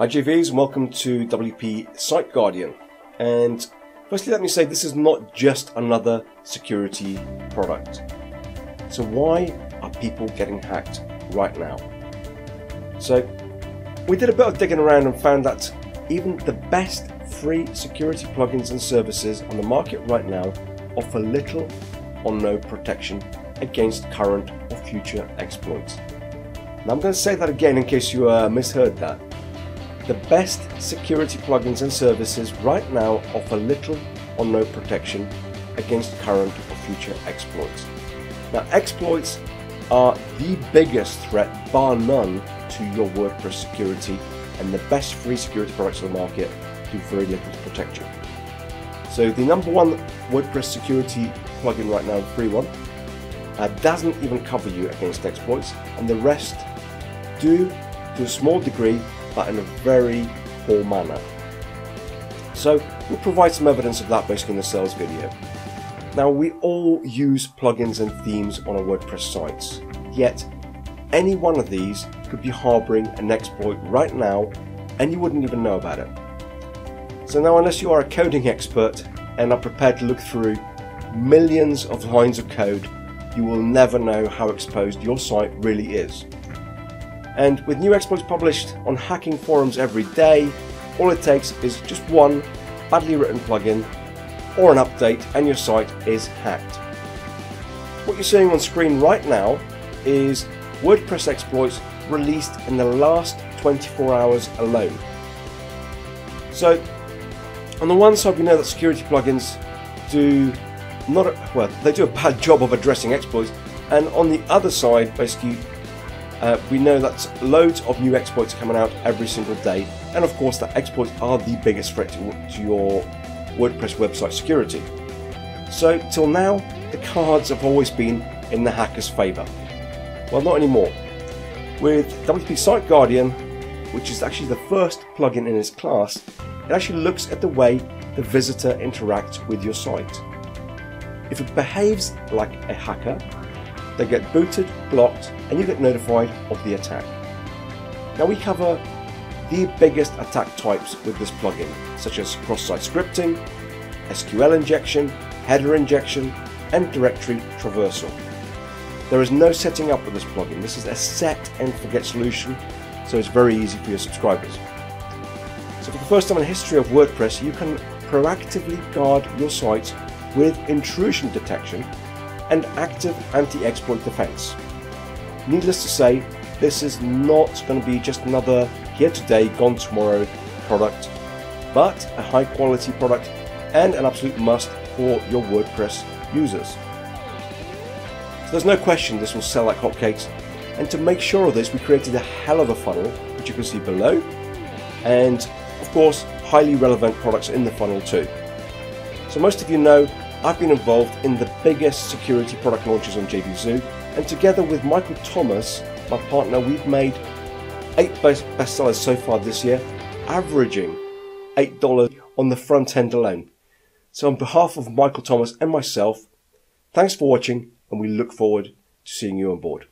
Hi JVs and welcome to WP Site Guardian. And firstly let me say this is not just another security product. So why are people getting hacked right now? So we did a bit of digging around and found that even the best free security plugins and services on the market right now offer little or no protection against current or future exploits. Now I'm going to say that again in case you uh, misheard that. The best security plugins and services right now offer little or no protection against current or future exploits. Now exploits are the biggest threat bar none to your WordPress security and the best free security products on the market do very little to protect you. So the number one WordPress security plugin right now, the free one, uh, doesn't even cover you against exploits and the rest do to a small degree but in a very poor manner. So we'll provide some evidence of that basically in the sales video. Now we all use plugins and themes on our WordPress sites, yet any one of these could be harboring an exploit right now and you wouldn't even know about it. So now unless you are a coding expert and are prepared to look through millions of lines of code, you will never know how exposed your site really is. And with new exploits published on hacking forums every day, all it takes is just one badly written plugin or an update and your site is hacked. What you're seeing on screen right now is WordPress exploits released in the last 24 hours alone. So, on the one side, we know that security plugins do not a, well, they do a bad job of addressing exploits, and on the other side, basically, uh, we know that loads of new exploits are coming out every single day, and of course, that exploits are the biggest threat to, to your WordPress website security. So, till now, the cards have always been in the hacker's favour. Well, not anymore. With WP Site Guardian, which is actually the first plugin in its class, it actually looks at the way the visitor interacts with your site. If it behaves like a hacker, they get booted, blocked, and you get notified of the attack. Now we cover the biggest attack types with this plugin, such as cross-site scripting, SQL injection, header injection, and directory traversal. There is no setting up with this plugin. This is a set and forget solution, so it's very easy for your subscribers. So for the first time in the history of WordPress, you can proactively guard your site with intrusion detection and active anti-exploit defense. Needless to say, this is not going to be just another here today, gone tomorrow product, but a high quality product and an absolute must for your WordPress users. So there's no question this will sell like hotcakes. And to make sure of this, we created a hell of a funnel, which you can see below. And of course, highly relevant products in the funnel too. So most of you know I've been involved in the biggest security product launches on JVZoo, and together with Michael Thomas, my partner, we've made eight best bestsellers so far this year, averaging $8 on the front end alone. So on behalf of Michael Thomas and myself, thanks for watching and we look forward to seeing you on board.